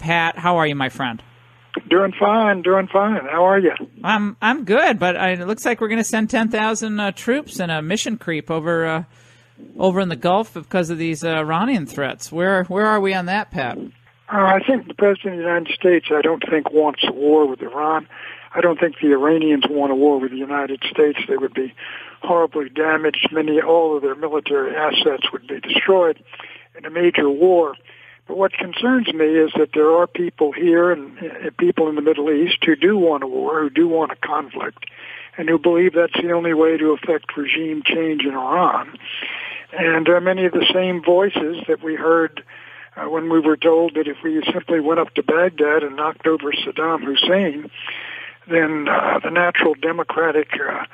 Pat. How are you, my friend? Doing fine, doing fine. How are you? I'm I'm good, but I, it looks like we're going to send ten thousand uh, troops and a mission creep over uh, over in the Gulf because of these uh, Iranian threats. Where where are we on that, Pat? Uh, I think the president of the United States, I don't think wants a war with Iran. I don't think the Iranians want a war with the United States. They would be horribly damaged. Many, all of their military assets would be destroyed in a major war. But what concerns me is that there are people here and people in the Middle East who do want a war, who do want a conflict, and who believe that's the only way to effect regime change in Iran. And uh, many of the same voices that we heard uh, when we were told that if we simply went up to Baghdad and knocked over Saddam Hussein, then uh, the natural democratic uh,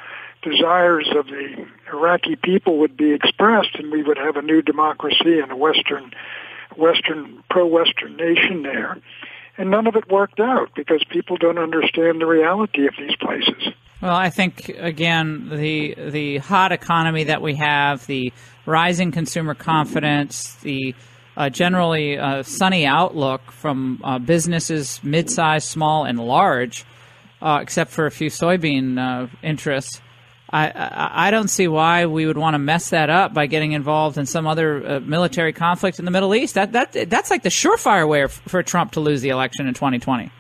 desires of the Iraqi people would be expressed, and we would have a new democracy and a Western Western pro-Western nation there. And none of it worked out because people don't understand the reality of these places. Well, I think again the the hot economy that we have, the rising consumer confidence, the uh, generally uh, sunny outlook from uh, businesses, mid-sized, small, and large, uh, except for a few soybean uh, interests. I, I, I don't see why we would want to mess that up by getting involved in some other uh, military conflict in the Middle East. That that that's like the surefire way for Trump to lose the election in 2020.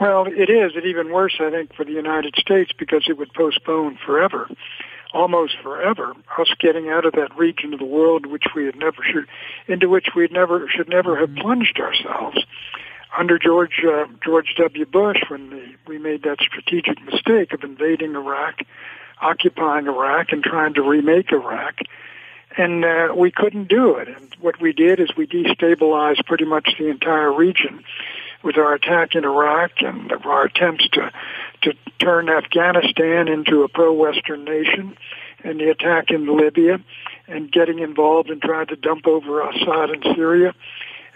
Well, it is. It even worse, I think, for the United States because it would postpone forever, almost forever, us getting out of that region of the world which we had never should, into which we never should never have plunged ourselves. Under George uh, George W. Bush, when the, we made that strategic mistake of invading Iraq, occupying Iraq and trying to remake Iraq. And uh, we couldn't do it. And what we did is we destabilized pretty much the entire region with our attack in Iraq and our attempts to to turn Afghanistan into a pro-Western nation, and the attack in Libya, and getting involved and trying to dump over Assad in Syria,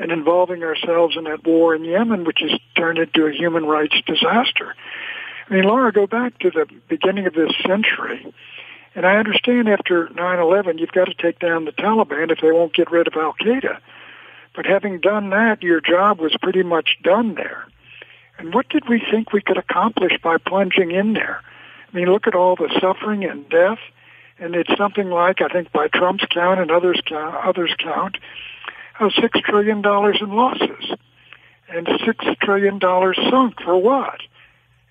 and involving ourselves in that war in Yemen, which has turned into a human rights disaster. I mean, Laura, go back to the beginning of this century. And I understand after 9-11, you've got to take down the Taliban if they won't get rid of Al-Qaeda. But having done that, your job was pretty much done there. And what did we think we could accomplish by plunging in there? I mean, look at all the suffering and death. And it's something like, I think by Trump's count and others count, others count, uh, six trillion dollars in losses. And six trillion dollars sunk for what?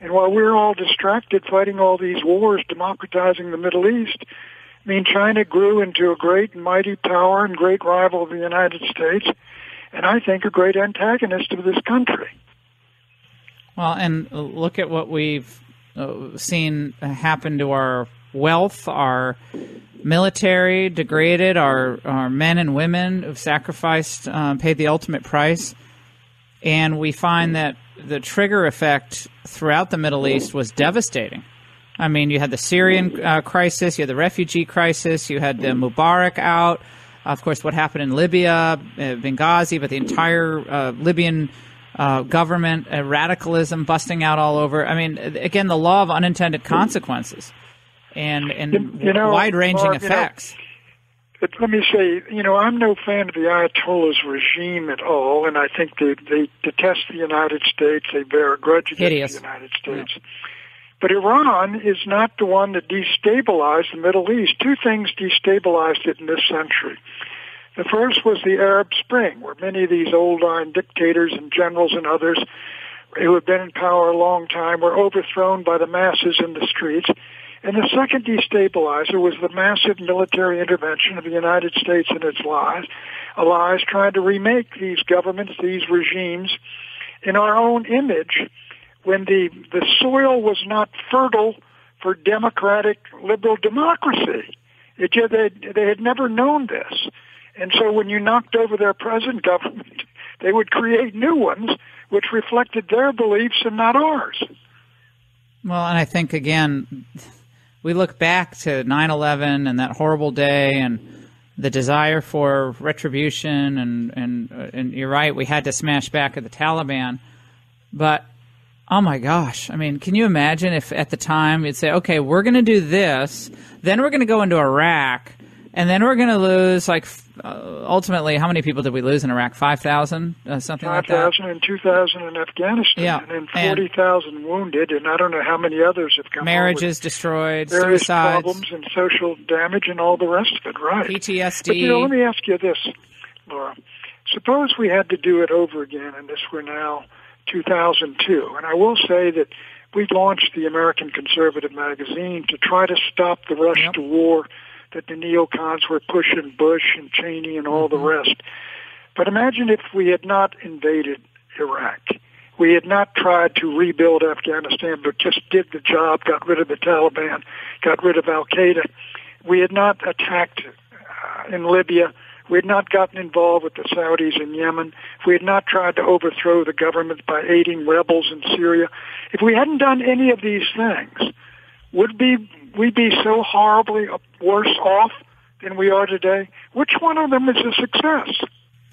And while we're all distracted fighting all these wars, democratizing the Middle East, I mean, China grew into a great and mighty power and great rival of the United States, and I think a great antagonist of this country. Well, and look at what we've uh, seen happen to our wealth, our military degraded, our, our men and women who've sacrificed, uh, paid the ultimate price. And we find that the trigger effect throughout the Middle East was devastating. I mean, you had the Syrian uh, crisis, you had the refugee crisis, you had the Mubarak out. Of course, what happened in Libya, uh, Benghazi, but the entire uh, Libyan uh, government, uh, radicalism busting out all over. I mean, again, the law of unintended consequences and, and you know, wide ranging effects. You know, but let me say, you know, I'm no fan of the Ayatollah's regime at all, and I think they, they detest the United States. They bear a grudge against Hideous. the United States. Yeah. But Iran is not the one that destabilized the Middle East. Two things destabilized it in this century. The first was the Arab Spring, where many of these old iron dictators and generals and others who had been in power a long time were overthrown by the masses in the streets and the second destabilizer was the massive military intervention of the United States and its allies, allies trying to remake these governments, these regimes, in our own image when the, the soil was not fertile for democratic liberal democracy. It, they, they had never known this. And so when you knocked over their present government, they would create new ones which reflected their beliefs and not ours. Well, and I think, again, we look back to 9/11 and that horrible day and the desire for retribution and and uh, and you're right we had to smash back at the Taliban. But oh my gosh I mean can you imagine if at the time you'd say okay we're going to do this then we're going to go into Iraq and then we're going to lose like uh, ultimately how many people did we lose in Iraq? Five thousand, uh, something 5, like that. Five thousand and two thousand in Afghanistan, yeah. and then forty thousand wounded, and I don't know how many others have come. Marriages destroyed, various suicides, problems, and social damage, and all the rest of it. Right. PTSD. But you know, let me ask you this, Laura. Suppose we had to do it over again, and this were now 2002, and I will say that we launched the American Conservative magazine to try to stop the rush yep. to war that the neocons were pushing Bush and Cheney and all mm-hmm. the rest. But imagine if we had not invaded Iraq. We had not tried to rebuild Afghanistan, but just did the job, got rid of the Taliban, got rid of Al Qaeda. We had not attacked uh, in Libya. We had not gotten involved with the Saudis in Yemen. If we had not tried to overthrow the government by aiding rebels in Syria. If we hadn't done any of these things, would be we be so horribly worse off than we are today? Which one of them is a success?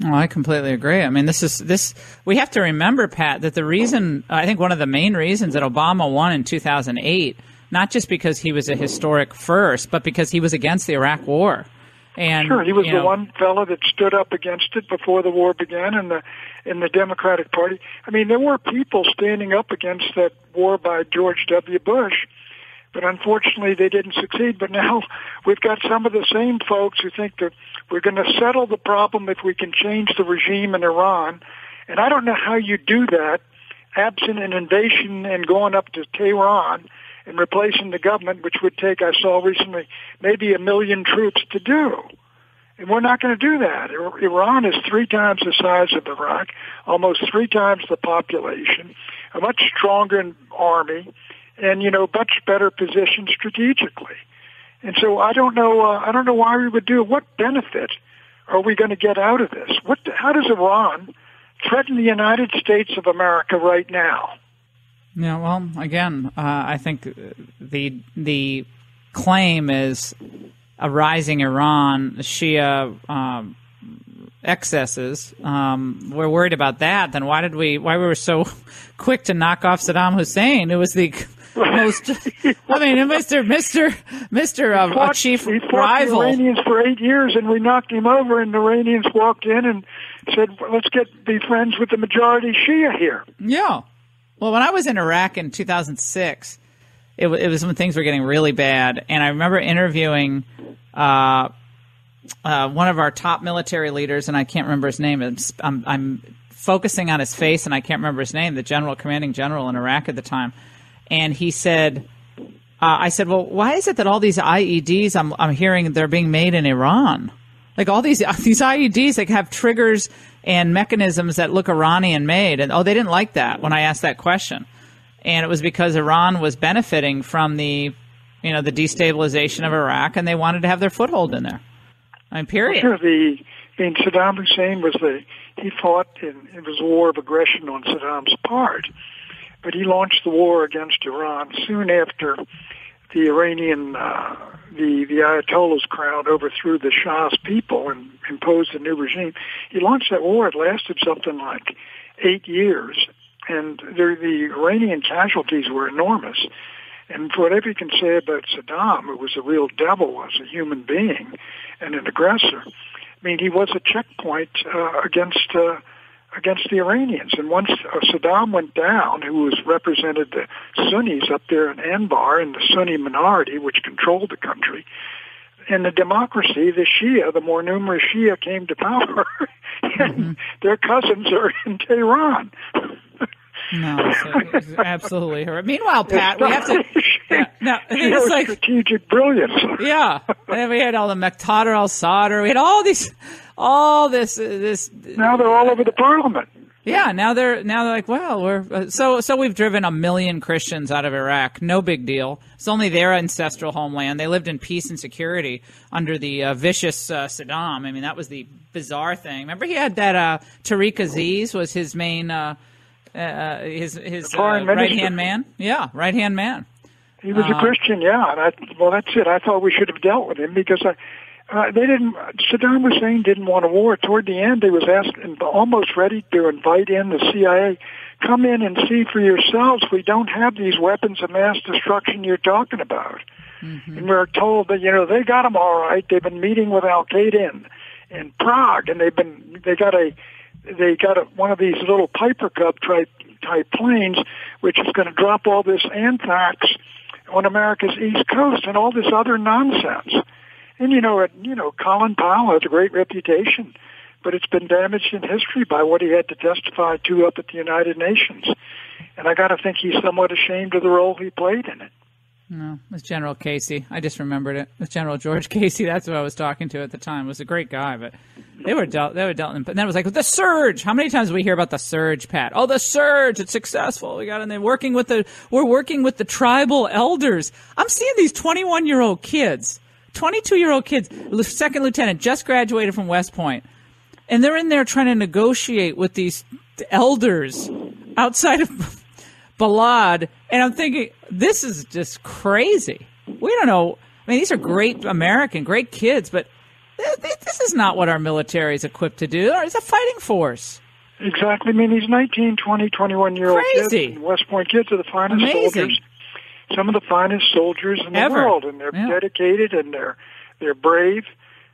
Oh, I completely agree. I mean, this is this. We have to remember, Pat, that the reason I think one of the main reasons that Obama won in 2008, not just because he was a historic first, but because he was against the Iraq War. And, sure, he was the know, one fellow that stood up against it before the war began in the in the Democratic Party. I mean, there were people standing up against that war by George W. Bush but unfortunately they didn't succeed. But now we've got some of the same folks who think that we're going to settle the problem if we can change the regime in Iran. And I don't know how you do that absent an invasion and going up to Tehran and replacing the government, which would take, I saw recently, maybe a million troops to do. And we're not going to do that. Iran is three times the size of Iraq, almost three times the population, a much stronger army, and you know much better positioned strategically. And so I don't know. Uh, I don't know why we would do. What benefit are we going to get out of this? What? How does Iran threaten the United States of America right now? Yeah. Well, again, uh, I think the the claim is a rising Iran Shia. Um, excesses. Um, we're worried about that. Then why did we? Why we were so quick to knock off Saddam Hussein? It was the most. I mean, Mr. Mr. Mr. Uh, fought, chief he fought rival. The Iranians for eight years, and we knocked him over. And the Iranians walked in and said, "Let's get be friends with the majority Shia here." Yeah. Well, when I was in Iraq in 2006, it, w- it was when things were getting really bad, and I remember interviewing. Uh, uh, one of our top military leaders, and I can't remember his name. I'm, I'm, focusing on his face, and I can't remember his name. The general, commanding general in Iraq at the time, and he said, uh, "I said, well, why is it that all these IEDs I'm, I'm hearing they're being made in Iran? Like all these these IEDs, like have triggers and mechanisms that look Iranian made, and oh, they didn't like that when I asked that question, and it was because Iran was benefiting from the, you know, the destabilization of Iraq, and they wanted to have their foothold in there." I mean, period. Sure, the I mean, Saddam Hussein was the he fought in it was a war of aggression on Saddam's part, but he launched the war against Iran soon after the Iranian uh, the the Ayatollah's crowd overthrew the Shah's people and imposed a new regime. He launched that war. It lasted something like eight years, and the, the Iranian casualties were enormous. And for whatever you can say about Saddam, who was a real devil as a human being and an aggressor, I mean, he was a checkpoint uh, against uh, against the Iranians. And once uh, Saddam went down, who was represented the Sunnis up there in Anbar and the Sunni minority, which controlled the country, in the democracy, the Shia, the more numerous Shia, came to power, and mm-hmm. their cousins are in Tehran. No, absolutely her. Meanwhile, Pat, we have to. Yeah, no, it's like strategic brilliance. Yeah, and we had all the Muqtada al-Sadr. We had all these, all this, this. Now they're all over the parliament. Yeah, now they're now they're like, well, we're uh, so so we've driven a million Christians out of Iraq. No big deal. It's only their ancestral homeland. They lived in peace and security under the uh, vicious uh, Saddam. I mean, that was the bizarre thing. Remember, he had that uh, Tariq Aziz was his main. Uh, uh, his his uh, right hand man. Yeah, right hand man. He was uh, a Christian, yeah. And I, well, that's it. I thought we should have dealt with him because I, uh, they didn't. Saddam Hussein didn't want a war. Toward the end, he was asked, and almost ready to invite in the CIA. Come in and see for yourselves. We don't have these weapons of mass destruction you're talking about. Mm-hmm. And we're told that, you know, they got them all right. They've been meeting with Al Qaeda in, in Prague and they've been, they got a, they got a, one of these little Piper Cub type, type planes, which is going to drop all this anthrax on America's East Coast and all this other nonsense. And you know, it, you know, Colin Powell has a great reputation, but it's been damaged in history by what he had to testify to up at the United Nations. And I got to think he's somewhat ashamed of the role he played in it. No, it was General Casey. I just remembered it. It was General George Casey. That's who I was talking to at the time. It was a great guy, but they were dealt. They were dealt. In, and then it was like the surge. How many times do we hear about the surge, Pat? Oh, the surge. It's successful. We got and then working with the. We're working with the tribal elders. I'm seeing these 21 year old kids, 22 year old kids, second lieutenant, just graduated from West Point, and they're in there trying to negotiate with these elders outside of Balad, and I'm thinking this is just crazy. We don't know. I mean, these are great American, great kids, but this is not what our military is equipped to do. It's a fighting force. Exactly. I mean, these 19, 20, 21 year old kids, West Point kids, are the finest Amazing. soldiers. Some of the finest soldiers in the Ever. world, and they're yeah. dedicated and they're they're brave.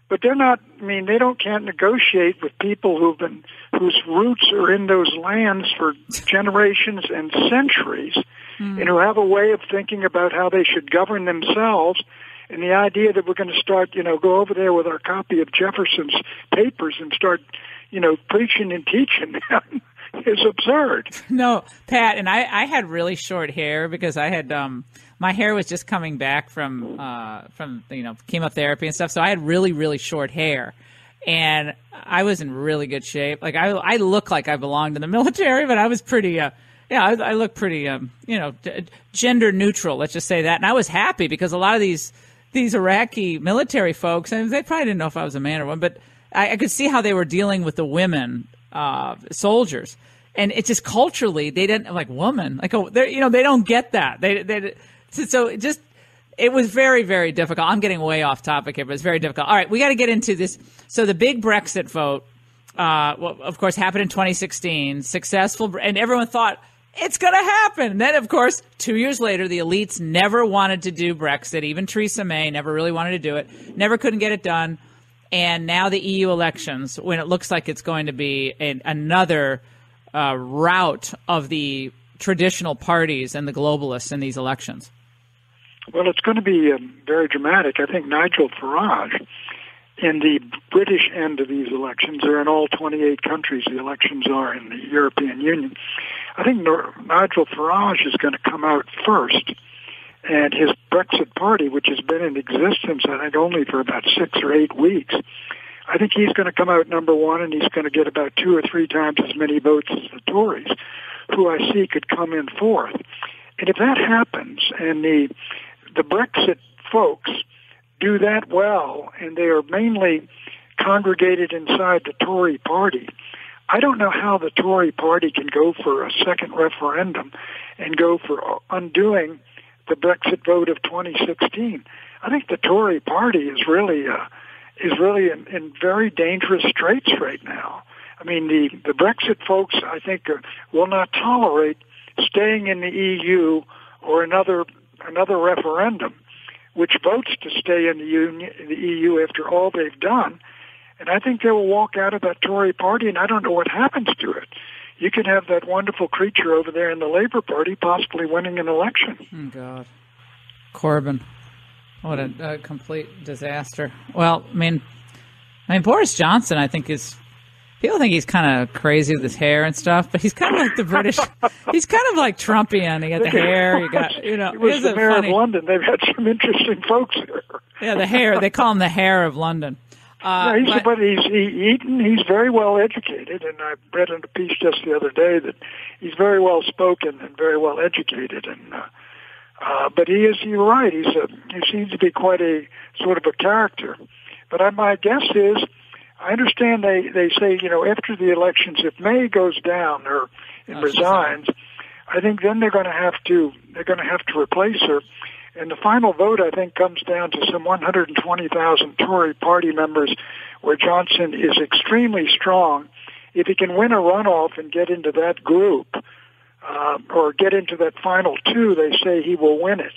But they're not. I mean, they don't can't negotiate with people who've been whose roots are in those lands for generations and centuries, mm. and who have a way of thinking about how they should govern themselves. And the idea that we're going to start, you know, go over there with our copy of Jefferson's papers and start, you know, preaching and teaching them is absurd. No, Pat, and I, I had really short hair because I had um my hair was just coming back from uh from you know chemotherapy and stuff, so I had really really short hair and I was in really good shape. Like I, I look like I belonged in the military, but I was pretty, uh, yeah, I, I look pretty, um, you know, d- gender neutral. Let's just say that. And I was happy because a lot of these these Iraqi military folks, and they probably didn't know if I was a man or woman, but I, I could see how they were dealing with the women uh, soldiers. And it's just culturally, they didn't like woman, like oh, you know, they don't get that. They, they so just it was very, very difficult. I'm getting way off topic here, but it's very difficult. All right, we got to get into this. So the big Brexit vote, uh, well, of course, happened in 2016. Successful, and everyone thought it's going to happen. And then, of course, two years later, the elites never wanted to do Brexit. Even Theresa May never really wanted to do it. Never couldn't get it done. And now the EU elections, when it looks like it's going to be a, another uh, rout of the traditional parties and the globalists in these elections. Well, it's going to be um, very dramatic. I think Nigel Farage, in the British end of these elections, or in all 28 countries the elections are in the European Union, I think Nigel Farage is going to come out first. And his Brexit party, which has been in existence, I think, only for about six or eight weeks, I think he's going to come out number one, and he's going to get about two or three times as many votes as the Tories, who I see could come in fourth. And if that happens, and the the Brexit folks do that well, and they are mainly congregated inside the Tory party. I don't know how the Tory party can go for a second referendum and go for undoing the Brexit vote of 2016. I think the Tory party is really uh, is really in, in very dangerous straits right now. I mean, the the Brexit folks, I think, uh, will not tolerate staying in the EU or another another referendum which votes to stay in the union, the EU after all they've done. And I think they will walk out of that Tory party, and I don't know what happens to it. You could have that wonderful creature over there in the Labour Party possibly winning an election. Oh, God. Corbyn. What a, a complete disaster. Well, I mean, I mean, Boris Johnson, I think, is people think he's kind of crazy with his hair and stuff, but he's kind of like the British. he's kind of like Trumpian. He got the hair. You got you know. He was the mayor funny, of London. They've had some interesting folks here. Yeah, the hair. They call him the hair of London. Uh, yeah, he's, but, but he's he, Eton. He's very well educated, and I read in a piece just the other day that he's very well spoken and very well educated. And uh, uh, but he is. You're right. He's a. He seems to be quite a sort of a character. But I, my guess is I understand they they say you know after the elections if May goes down or and resigns, I think then they're going to have to they're going to have to replace her. And the final vote, I think, comes down to some 120,000 Tory party members, where Johnson is extremely strong. If he can win a runoff and get into that group, uh, or get into that final two, they say he will win it.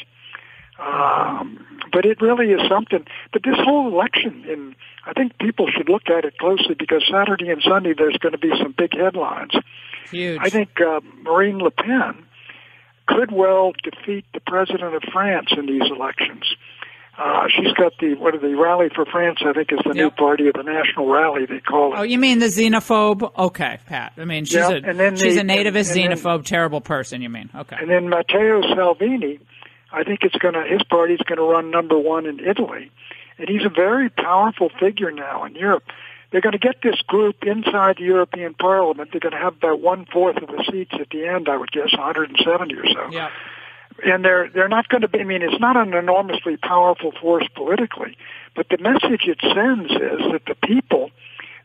Um, but it really is something. But this whole election, in I think people should look at it closely because Saturday and Sunday there's going to be some big headlines. Huge. I think uh, Marine Le Pen could well defeat the president of France in these elections. Uh, she's got the what are the Rally for France? I think is the yep. new party of the National Rally they call it. Oh, you mean the xenophobe? Okay, Pat. I mean she's yeah, a and then she's the, a nativist and, and xenophobe, then, terrible person. You mean? Okay. And then Matteo Salvini, I think it's going to his party's going to run number one in Italy, and he's a very powerful figure now in Europe. They're going to get this group inside the European Parliament. They're going to have about one fourth of the seats at the end, I would guess, 170 or so. Yeah and they're they're not going to be. I mean, it's not an enormously powerful force politically, but the message it sends is that the people,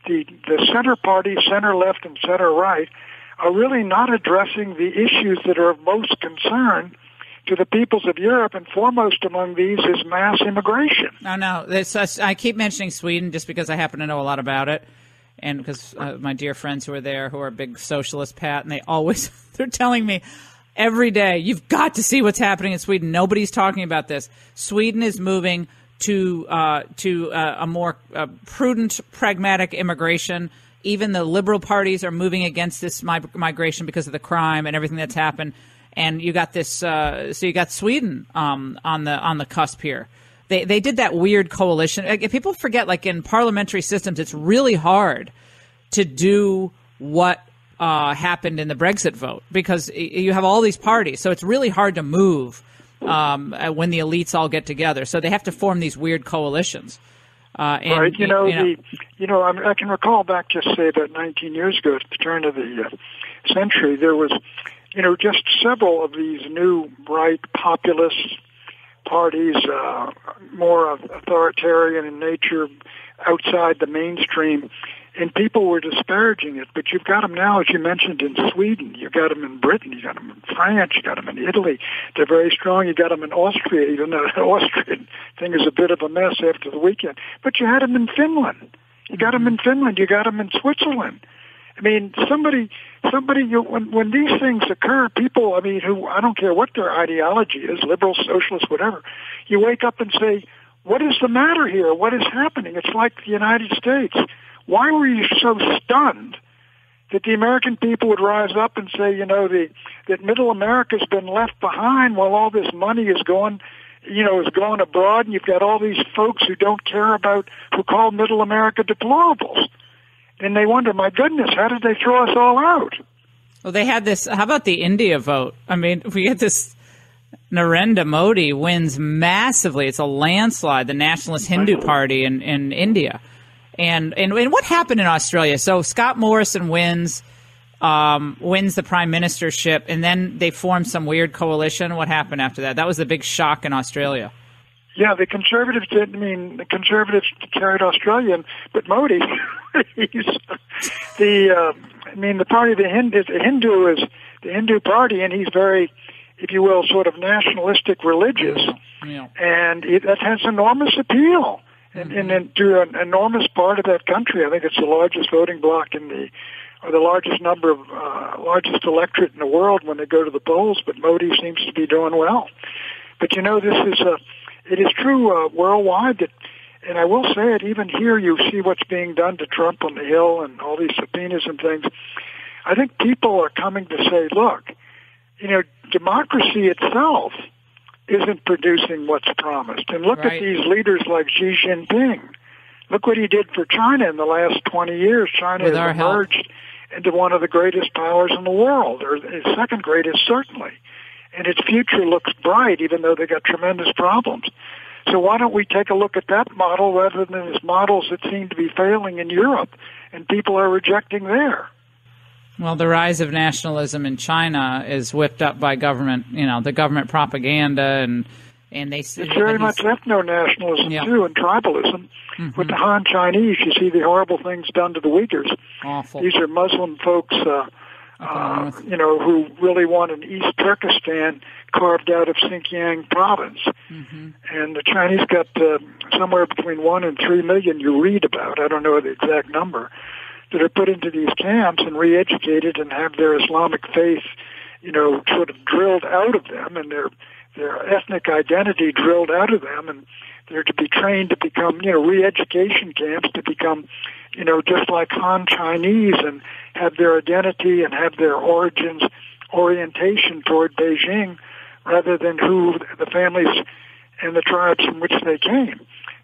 the the center party, center left, and center right, are really not addressing the issues that are of most concern to the peoples of Europe, and foremost among these is mass immigration. No, no, this, I keep mentioning Sweden just because I happen to know a lot about it, and because uh, my dear friends who are there who are big socialist, Pat, and they always they're telling me every day. You've got to see what's happening in Sweden. Nobody's talking about this. Sweden is moving to uh, to uh, a more uh, prudent, pragmatic immigration. Even the liberal parties are moving against this migration because of the crime and everything that's happened. And you got this. Uh, so you got Sweden um, on the on the cusp here. They they did that weird coalition. Like, people forget, like in parliamentary systems, it's really hard to do what uh, happened in the Brexit vote because you have all these parties, so it's really hard to move um, uh, when the elites all get together. So they have to form these weird coalitions. Uh, and, right. You know, you know, the you know I, I can recall back just say about 19 years ago, at the turn of the uh, century, there was you know just several of these new right populist parties, uh, more authoritarian in nature, outside the mainstream and people were disparaging it. But you've got them now, as you mentioned, in Sweden. You've got them in Britain. You've got them in France. You've got them in Italy. They're very strong. You've got them in Austria, even though the Austrian thing is a bit of a mess after the weekend. But you had them in Finland. You got them in Finland. You got them in Switzerland. I mean, somebody, somebody, you, when, when these things occur, people, I mean, who, I don't care what their ideology is, liberal, socialist, whatever, you wake up and say, what is the matter here? What is happening? It's like the United States. Why were you so stunned that the American people would rise up and say, you know, the, that middle America's been left behind while all this money is going, you know, is going abroad and you've got all these folks who don't care about, who call middle America deplorables. And they wonder, my goodness, how did they throw us all out? Well, they had this, how about the India vote? I mean, we had this, Narendra Modi wins massively. It's a landslide, the Nationalist Hindu Party in, in India. And, and and what happened in Australia? So Scott Morrison wins um, wins the prime ministership, and then they form some weird coalition. What happened after that? That was the big shock in Australia. Yeah, the conservatives did. I mean, the conservatives carried Australia, but Modi, he's the. Uh, I mean, the party, of the Hindu, the Hindu is the Hindu party, and he's very, if you will, sort of nationalistic religious, yeah. and it, that has enormous appeal and, and then to an enormous part of that country. I think it's the largest voting bloc in the, or the largest number of, uh, largest electorate in the world when they go to the polls. But Modi seems to be doing well. But you know, this is a, it is true uh, worldwide that, and I will say it, even here you see what's being done to Trump on the Hill and all these subpoenas and things. I think people are coming to say, look, you know, democracy itself isn't producing what's promised. And look right. at these leaders like Xi Jinping. Look what he did for China in the last 20 years. China With has emerged into one of the greatest powers in the world, or second greatest certainly. And its future looks bright, even though they got tremendous problems. So why don't we take a look at that model rather than these models that seem to be failing in Europe and people are rejecting there? Well, the rise of nationalism in China is whipped up by government, you know, the government propaganda and and they it's very much ethno nationalism yeah. too and tribalism. Mm-hmm. With the Han Chinese, you see the horrible things done to the Uyghurs. Awful. These are Muslim folks, uh, uh, you know, who really want an East Turkestan carved out of Xinjiang province. Mm-hmm. And the Chinese got uh, somewhere between one and three million. You read about. I don't know the exact number that are put into these camps and re-educated and have their Islamic faith, you know, sort of drilled out of them and their their ethnic identity drilled out of them and they're to be trained to become, you know, re-education camps to become, you know, just like Han Chinese and have their identity and have their origins orientation toward Beijing rather than who the families and the tribes from which they came.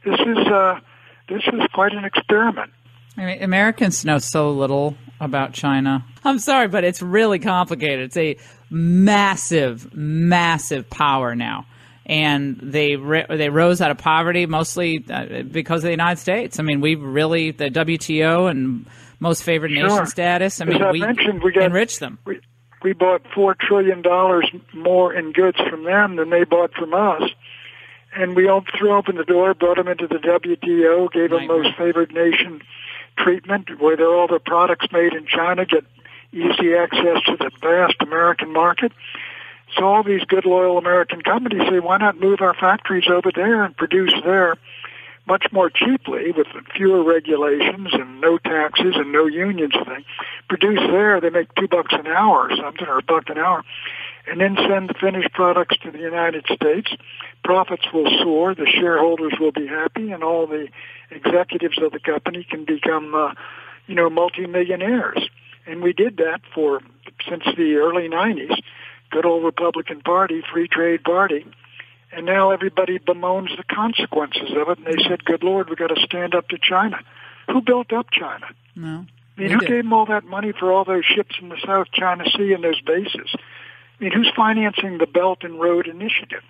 This is uh, this is quite an experiment. I mean, Americans know so little about China. I'm sorry, but it's really complicated. It's a massive, massive power now, and they they rose out of poverty mostly uh, because of the United States. I mean, we really the WTO and most favored sure. nation status. I mean, I we, mentioned, we got, enriched them. We, we bought four trillion dollars more in goods from them than they bought from us. And we all threw open the door, brought them into the WTO, gave them most favored nation treatment, where all their products made in China get easy access to the vast American market. So all these good, loyal American companies say, why not move our factories over there and produce there much more cheaply with fewer regulations and no taxes and no unions thing. Produce there, they make two bucks an hour or something, or a buck an hour, and then send the finished products to the United States. Profits will soar, the shareholders will be happy, and all the executives of the company can become, uh, you know, multimillionaires. And we did that for since the early 90s. Good old Republican Party, free trade party. And now everybody bemoans the consequences of it, and they said, "Good Lord, we got to stand up to China." Who built up China? No. I mean, who did. gave them all that money for all those ships in the South China Sea and those bases? I mean, who's financing the Belt and Road Initiative?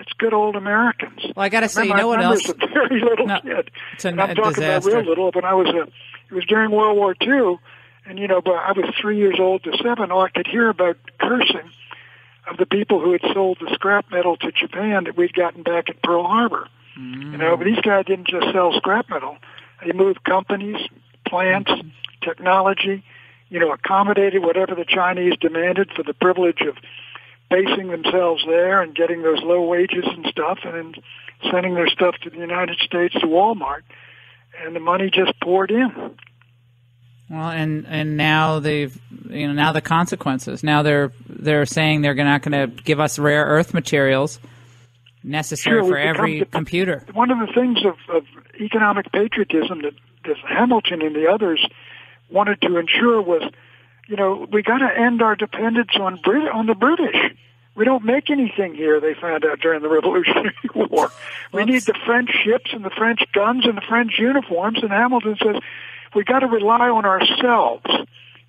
It's good old Americans. Well, I got to say, you know what I else? remember As a very little No, kid, it's a- and I'm talking disaster. about real little. When I was a, it was during World War II, and you know, but I was three years old to seven. All I could hear about cursing of the people who had sold the scrap metal to Japan that we'd gotten back at Pearl Harbor. You know, but these guys didn't just sell scrap metal; they moved companies, plants, technology. You know, accommodated whatever the Chinese demanded for the privilege of basing themselves there and getting those low wages and stuff, and then sending their stuff to the United States to Walmart, and the money just poured in. Well, and and now they've you know now the consequences. Now they're they're saying they're not going to give us rare earth materials necessary Sure, for every computer. One of the things of, of economic patriotism that, that Hamilton and the others wanted to ensure was, you know, we got to end our dependence on Brit on the British. We don't make anything here. They found out during the Revolutionary War. We Whoops. need the French ships and the French guns and the French uniforms. And Hamilton says we got to rely on ourselves.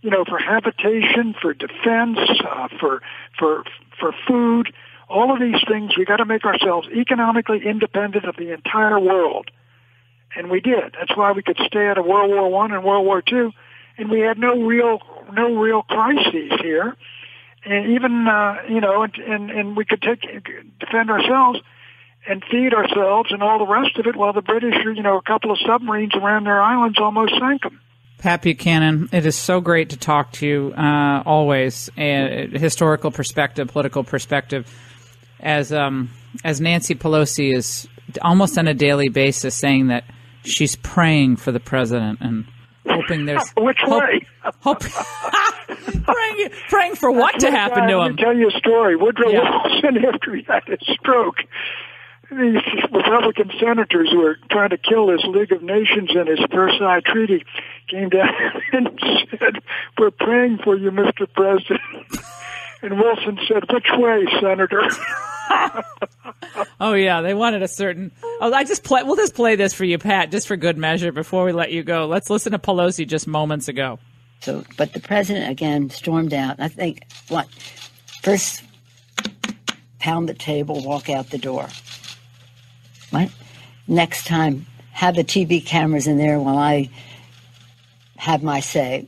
You know, for habitation, for defense, uh, for for for food, all of these things. We got to make ourselves economically independent of the entire world, and we did. That's why we could stay out of World War One and World War Two, and we had no real no real crises here, and even uh, you know, and, and and we could take defend ourselves and feed ourselves and all the rest of it, while the British, you know, a couple of submarines around their islands almost sank them. Pat Buchanan, it is so great to talk to you uh, always. A historical perspective, political perspective, as um, as Nancy Pelosi is almost on a daily basis saying that she's praying for the president and hoping there's Which hope- way? hope, praying, praying for what to happen to him. tell you a story. Woodrow Yeah. Wilson, after he had his stroke, these Republican senators who were trying to kill his League of Nations and his Versailles Treaty came down and said, "We're praying for you, Mr. President." And Wilson said, "Which way, Senator?" Oh yeah, they wanted a certain. Oh, I just play. We'll just play this for you, Pat, just for good measure. Before we let you go, let's listen to Pelosi just moments ago. So, but the president again stormed out. I think what first pound the table, walk out the door. What? Next time, have the TV cameras in there while I have my say.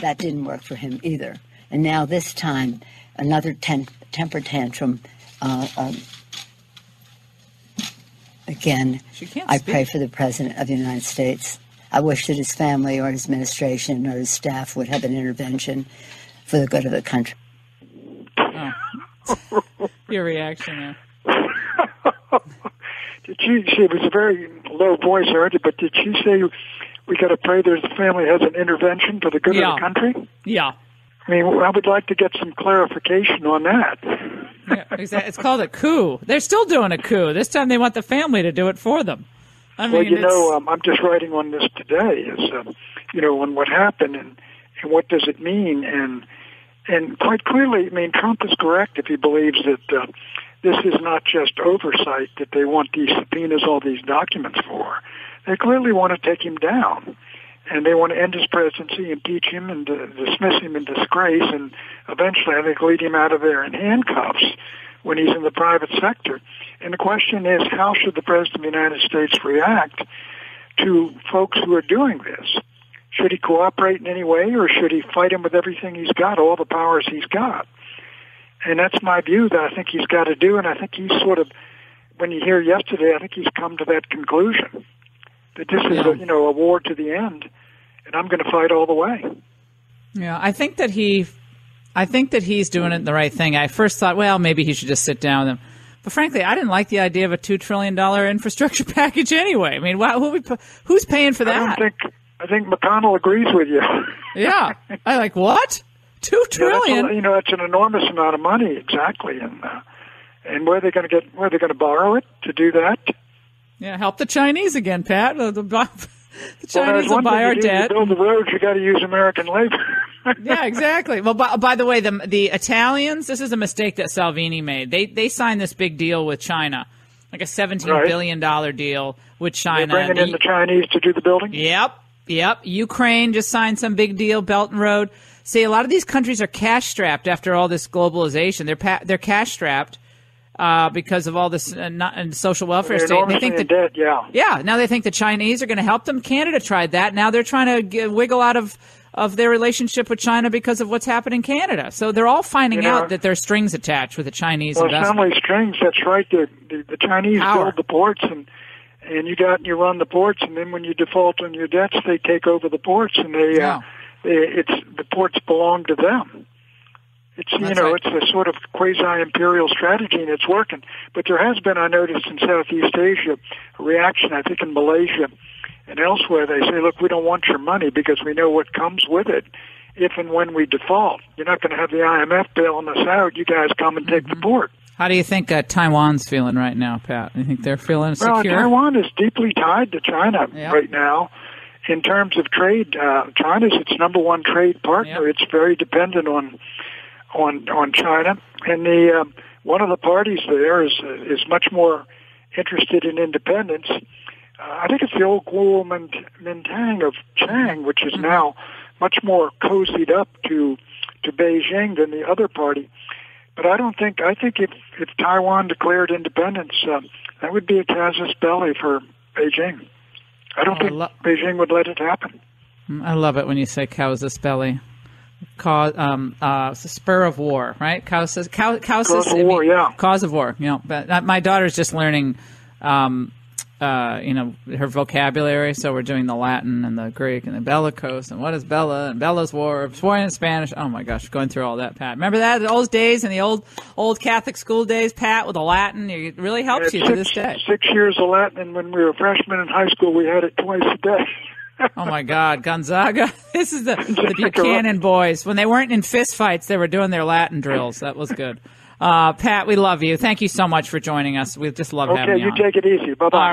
That didn't work for him either. And now this time, another ten- temper tantrum. Uh, um, again, I speak. pray for the president of the United States. I wish that his family or his administration or his staff would have an intervention for the good of the country. Your reaction there. did she? She was a very low voice, already, but did she say we got to pray that the family has an intervention for the good Yeah. of the country? Yeah. I mean, I would like to get some clarification on that. yeah, exactly. It's called a coup. They're still doing a coup. This time they want the family to do it for them. I mean, well, you it's- know, um, I'm just writing on this today. Is um, you know, on what happened and and what does it mean? And and quite clearly, I mean, Trump is correct if he believes that uh, this is not just oversight that they want these subpoenas, all these documents for. They clearly want to take him down. And they want to end his presidency, and impeach him, and uh, dismiss him in disgrace, and eventually, I think, lead him out of there in handcuffs when he's in the private sector. And the question is, how should the President of the United States react to folks who are doing this? Should he cooperate in any way, or should he fight him with everything he's got, all the powers he's got? And that's my view that I think he's got to do, and I think he's sort of, when you hear yesterday, I think he's come to that conclusion that this is, Yeah. a, you know, a war to the end, and I'm going to fight all the way. Yeah, I think that he, I think that he's doing it the right thing. I first thought, well, maybe he should just sit down with them. But frankly, I didn't like the idea of a two trillion dollar infrastructure package anyway. I mean, wow, who we, who's paying for I that? don't think I think McConnell agrees with you. yeah, I like what? Two Yeah, a, you know, it's an enormous amount of money, exactly, and uh, and where are they going to get? Where are they going to borrow it to do that? Yeah, help the Chinese again, Pat. The, the, the Chinese there's will buy our debt. You build the roads, you got to use American labor. yeah, exactly. Well, by, by the way, the the Italians. This is a mistake that Salvini made. They they signed this big deal with China, like a seventeen Right. billion dollar deal with They're China. bringing in The- the Chinese to do the building. Yep, yep. Ukraine just signed some big deal, Belt and Road. See, a lot of these countries are cash strapped after all this globalization. They're pa- they're cash strapped uh, because of all this uh, not, and social welfare They're state. They think in that debt. Yeah. yeah, now they think the Chinese are going to help them. Canada tried that. Now they're trying to get, wiggle out of of their relationship with China because of what's happened in Canada. So they're all finding You know- out that there's strings attached with the Chinese Well, not investment. only strings. That's right. The the, the Chinese Power. build the ports and. And you got you run the ports, and then when you default on your debts, they take over the ports, and they, Yeah. uh, they it's the ports belong to them. It's you That's know right. it's a sort of quasi-imperial strategy, and it's working. But there has been, I noticed, in Southeast Asia, a reaction. I think in Malaysia and elsewhere, they say, "Look, we don't want your money because we know what comes with it. If and when we default, you're not going to have the IMF bailing us out. You guys come and take the port." How do you think uh, Taiwan's feeling right now, Pat? You think they're feeling Well, secure? Taiwan is deeply tied to China Yeah. right now. In terms of trade, uh, China's its number one trade partner. Yeah. It's very dependent on on on China, and the um, one of the parties there is is much more interested in independence. Uh, I think it's the old Kuomintang of Chiang, which is now much more cozied up to to Beijing than the other party. But I don't think I think if if Taiwan declared independence, um, that would be a casus belli for Beijing. I don't Oh, I think lo- Beijing would let it happen. I love it when you say causus belli. Cause, um, uh, spur of war, right? Causus, cau- causus, Cause of war, yeah. Cause of war, you know. But uh, my daughter's just learning, um, uh, you know, her vocabulary. So we're doing the Latin and the Greek and the bellicose and what is bella and bella's war, war in Spanish. Oh my gosh, going through all that, Pat. Remember that those days in the old old Catholic school days, Pat, with the Latin. It really helps you to this day. Six years of Latin, and when we were freshmen in high school, we had it twice a day. Oh my God, Gonzaga! This is the, the Buchanan boys. When they weren't in fist fights, they were doing their Latin drills. That was good. Uh, Pat, we love you. Thank you so much for joining us. We just love having you. okay, you. on. take it easy. Bye bye.